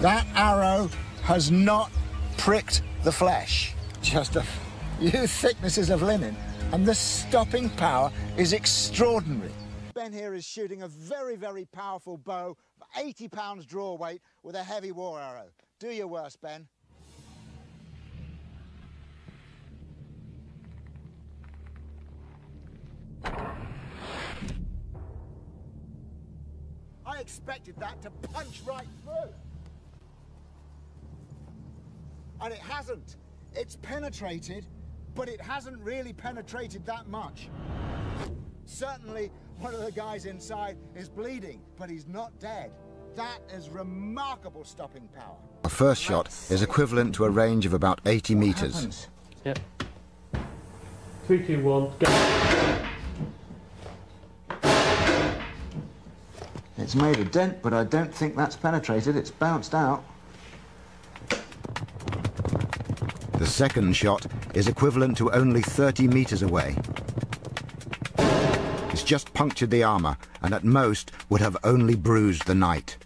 That arrow has not pricked the flesh. Just a few thicknesses of linen, and the stopping power is extraordinary. Ben here is shooting a very, very powerful bow, 80 pounds draw weight with a heavy war arrow. Do your worst, Ben. I expected that to punch right through. And it hasn't. It's penetrated, but it hasn't really penetrated that much. Certainly, one of the guys inside is bleeding, but he's not dead. That is remarkable stopping power. A first shot is equivalent to a range of about 80 metres. Happens. Yep. Three, two, one, go. It's made a dent, but I don't think that's penetrated. It's bounced out. The second shot is equivalent to only 30 metres away. It's just punctured the armour and at most would have only bruised the knight.